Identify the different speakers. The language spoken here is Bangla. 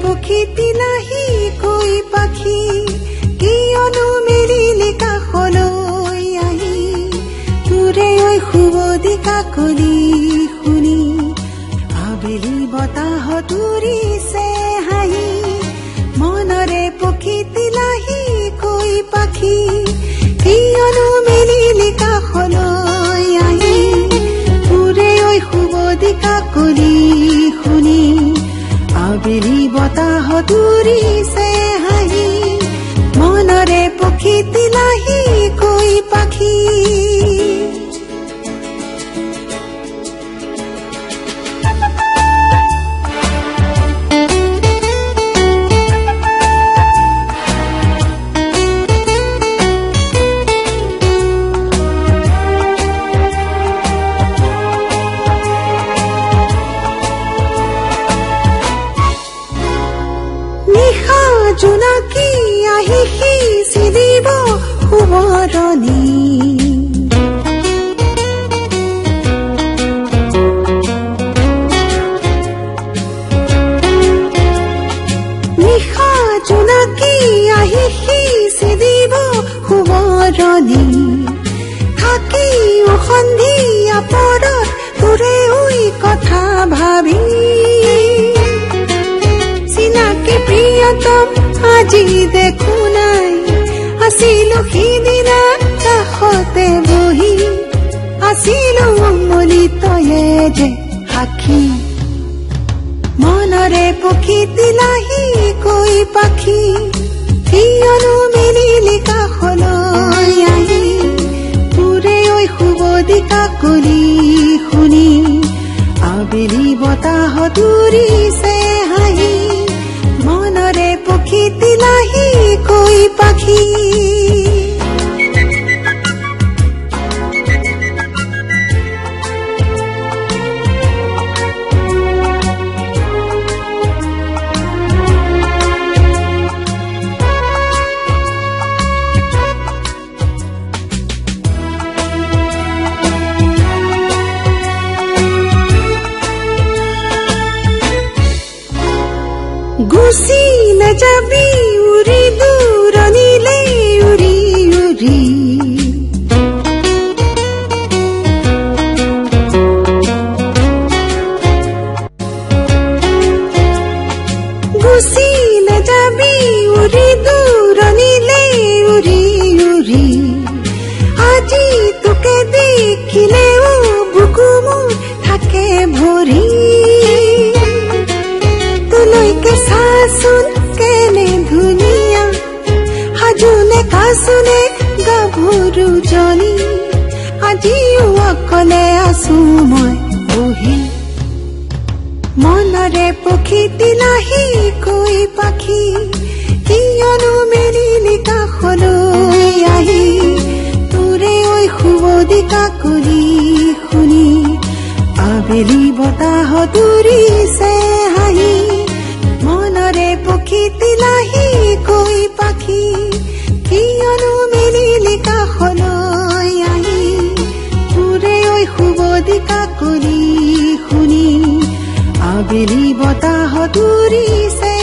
Speaker 1: প্ৰকৃতি নাহি কৈ পাখি কিয়নো মেলিলে কাষলৈ আহি তোৰে ঐ সুবধি কাকলি শুনি আবেলি বতাহ তুৰিছে হাঁহি মনৰে প্ৰকৃতি নাহি কৈ পাখি কিয়নো মেলিলে কাষলৈ বতাহ তুৰিছে হাঁহি মনৰে পক্ষী তিলাহি কৈ পাখি জোনাকী আহি সিঁচি দিব সোঁৱৰণি নিশা জোনাকী আহি সিঁচি দিব সোঁৱৰণি থাকি সন্ধিয়া পৰত তোৰে ঐ কথা ভাবি। চিনাকি প্ৰিয়তম আজি দেখো নাই। আছিলো সিদিনা কাষতে বহি। আছিলো অমলি তয়ে যে সাক্ষী মনৰে পক্ষী তিলাহি কৈ পাখি। কিয়নো মেলিলি কাষলৈ আহি তোৰে ঐ শুৱদি কাকলি শুনি। আবেলি বতাহ তুৰিছে घुसी गुसी न जबी उरी দেখিলেও বুকু মোৰ থাকে ভৰি। তোলৈকে চাচোন কেনে ধুনীয়া, সাজোনে কাচোনে গাভৰু জনী। আজিও অকলে আছো মই বহি। মনৰে পক্ষী তিলাহি কৈ কাকলি শুনি আবেলি বতাহ তুৰিছে হাঁহি মনৰে পক্ষী তিলাহি কৈ পাখি কিয়নো মেলিলি কাষলৈ আহি তোৰে ঐ শুৱদি কাকলি শুনি আবেলি বতাহ তুৰিছে